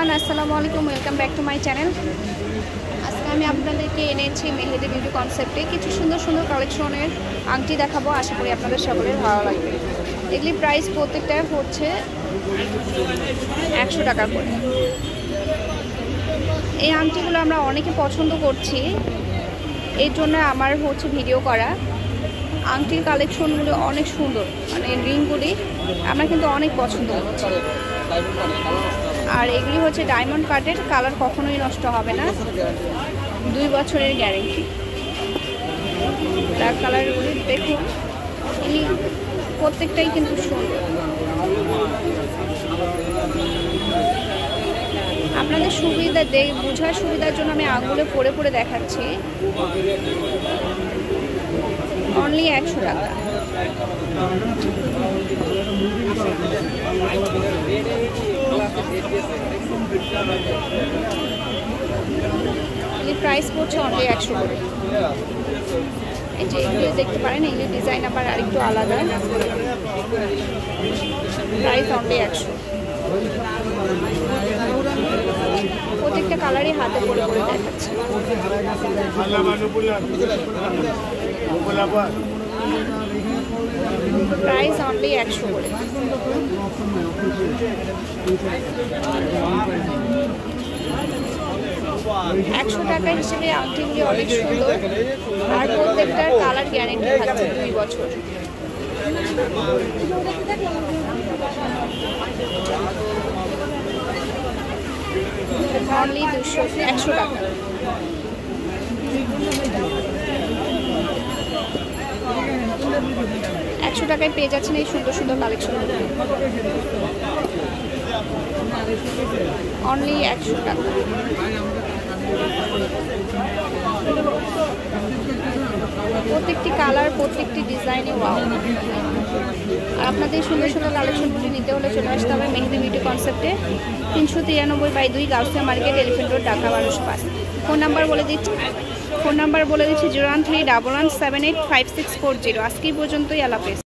Everyone, আসসালামু আলাইকুম, welcome back to my channel. আজকে আমি আপনাদেরকে এনেছি মেহেদি বিউটি কনসেপ্টে কিছু সুন্দর সুন্দর কালেকশনের আংটি দেখাবো, আশা করি আপনাদের সকলের ভালো লাগবে। এগুলি প্রাইস প্রত্যেকটা হচ্ছে একশো টাকা করে। এই আংটিগুলো আমরা অনেকে পছন্দ করছি, এর জন্য আমার হচ্ছে ভিডিও করা। আংটির কালেকশনগুলো অনেক সুন্দর মানে রিংগুলি আমরা কিন্তু অনেক পছন্দ করছি। আর এগুলি হচ্ছে ডায়মন্ড কাটের কালার কখনোই নষ্ট হবে না। দুই বছরের গ্যারেন্টি ব্ল্যাক কালারগুলি দেখুন। এই প্রত্যেকটাই কিন্তু সুন্দর। আপনাদের সুবিধা দেখ বোঝার সুবিধার জন্য আমি আঙুলে পরে পরে দেখাচ্ছি। অনলি একশো টাকা। প্রাইস পড়ছে অনলি একশো করে। এই যে দেখতে পারেন, এগুলি ডিজাইন আবার আরেকটু আলাদা। প্রাইস অনলি একশো। প্রত্যেকটা কালারই হাতে পরে পরে দেখাচ্ছে। প্রাইস অনলি একশো করে। একশো টাকা হিসেবে আংটিগুলি অনেক সুন্দর। আর প্রত্যেকটার কালার গ্যারেন্টি থাকছে দুই বছর। অনলি দুশো, একশো টাকা। একশো টাকায় পেয়ে যাচ্ছেন এই সুন্দর সুন্দর কালেকশন অনলি একশো টাকা। প্রত্যেকটি কালার প্রত্যেকটি ডিজাইনে ওয়াও আর আপনাদের সুন্দর সুন্দর কালেকশনগুলি নিতে হলে চলে আসতে হবে মেহেদি বিউটি কনসেপ্টে তিনশো তিরানব্বই বাই দুই Gausia market Elephant Road Dhaka মানুষ পাঁচ ফোন নাম্বার বলে দিচ্ছি ফোন নাম্বার বলে দিচ্ছি zero one three double one seven eight five six four zero আজকেই পর্যন্তই আলাপেস